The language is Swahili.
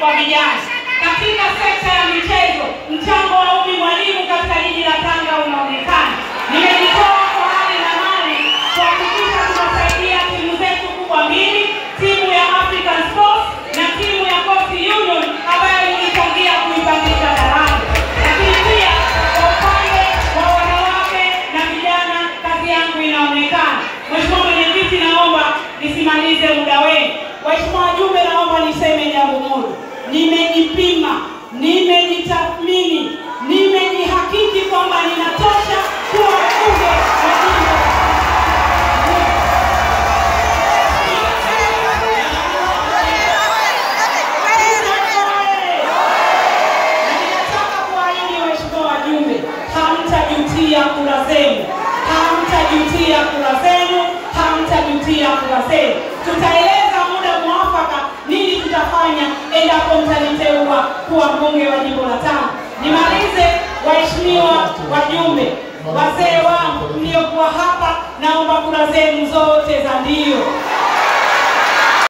kwa vijana katika sekta ya michezo. Mchango wa Umi Mwalimu katika jiji la Tanga unaonekana. Nimejitoa kwa hali na mali kuhakikisha tunasaidia timu zetu kubwa mbili, timu ya African Sports na timu ya Coast Union ambayo ilichangia kuipandisha daraja. Lakini pia kwa upande wa wanawake na vijana, kazi yangu inaonekana. Mheshimiwa Mwenyekiti, naomba nisimalize muda wenu. Waheshimiwa wajumbe, naomba niseme jambo moja. Nimejipima, nimejitathmini, nimejihakiki kwamba ninatosha kuwa mbunge wa jimbo na ninataka kuahidi waheshimiwa wajumbe, hamtajutia kura zenu, hamtajutia kura zenu, hamtajutia kura zenu. Tutaeleza endapo mtaniteua kuwa mbunge wa jimbo la Tanga. Nimalize, waheshimiwa wajumbe, wazee wangu mliokuwa hapa, naomba kura zenu zote za ndio.